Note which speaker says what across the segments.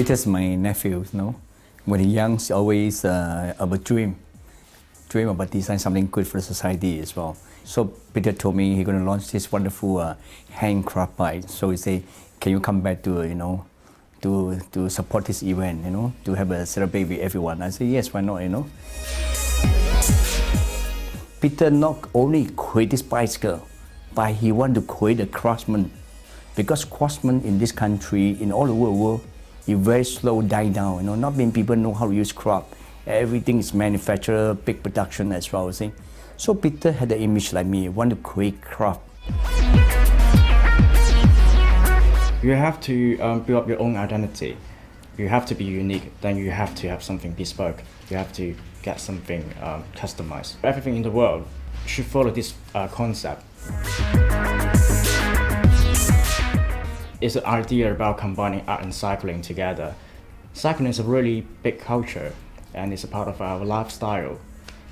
Speaker 1: Peter's my nephew, you know. When he's young, he always uh, have a dream, dream about design something good for society as well. So Peter told me he's going to launch this wonderful uh, handcraft bike. So he said, can you come back to, you know, to, to support this event, you know, to have a celebrate with everyone. I said, yes, why not, you know. Peter not only create this bicycle, but he want to create a craftsman. Because craftsman in this country, in all the world, it very slow die down. You know, not many people know how to use craft. Everything is manufactured, big production as well. See? So Peter had an image like me, want to create craft.
Speaker 2: You have to um, build up your own identity. You have to be unique. Then you have to have something bespoke. You have to get something um, customized. Everything in the world should follow this uh, concept. It's an idea about combining art and cycling together. Cycling is a really big culture and it's a part of our lifestyle.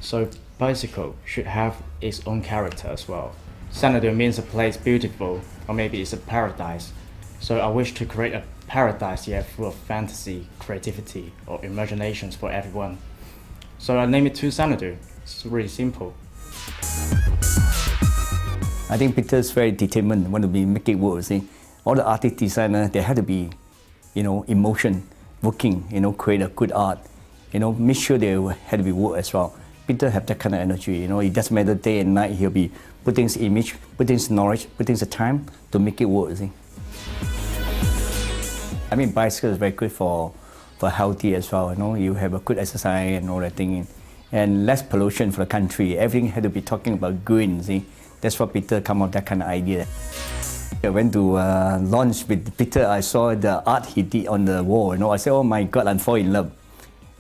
Speaker 2: So bicycle should have its own character as well. Xanadu means a place beautiful, or maybe it's a paradise. So I wish to create a paradise here full of fantasy, creativity, or imaginations for everyone. So I name it to Xanadu. It's really simple.
Speaker 1: I think Peter's very determined, want to be make it work. See, all the artist designer they have to be, you know, emotion, working, you know, create a good art, you know, make sure they have to be work as well. Peter have that kind of energy, you know, it doesn't matter day and night. He'll be putting his image, putting his knowledge, putting his time to make it work. See. I mean, bicycle is very good for, for healthy as well. You know, you have a good exercise and all that thing, and less pollution for the country. Everything had to be talking about green. See, that's what Peter come up with that kind of idea. I went to uh, launch with Peter. I saw the art he did on the wall. You know, I said, "Oh my God, I'm falling in love."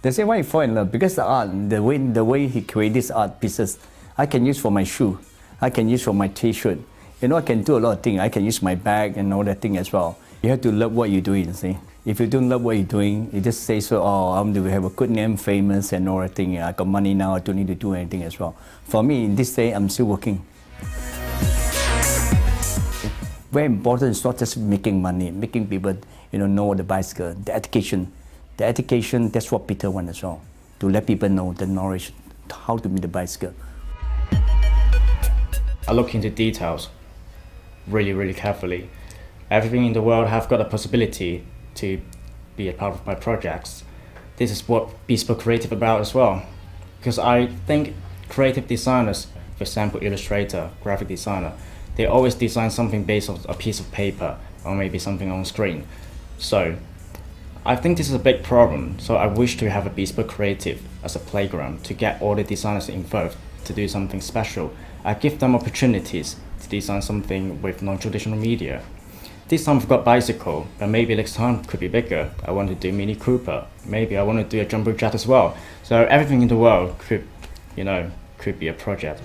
Speaker 1: They say, "Why you fall in love?" Because the art, the way the way he created these art pieces, I can use for my shoe. I can use for my T-shirt. You know, I can do a lot of things. I can use my bag and all that thing as well. You have to love what you're doing, see. If you don't love what you're doing, you just say so, oh, I'm to have a good name, famous and all that thing. I got money now, I don't need to do anything as well. For me, in this day, I'm still working. Very important is not just making money, making people you know, know the bicycle, the education. The education, that's what Peter wants as well, to let people know the knowledge, how to make the bicycle.
Speaker 2: I look into details really, really carefully everything in the world have got a possibility to be a part of my projects. This is what Bespoke Creative about as well. Because I think creative designers, for example, illustrator, graphic designer, they always design something based on a piece of paper or maybe something on screen. So I think this is a big problem. So I wish to have a Bespoke Creative as a playground to get all the designers involved to do something special. I give them opportunities to design something with non-traditional media this time I've got bicycle, but maybe next time could be bigger. I want to do Mini Cooper. Maybe I want to do a jumbo jet as well. So everything in the world could, you know, could be a project.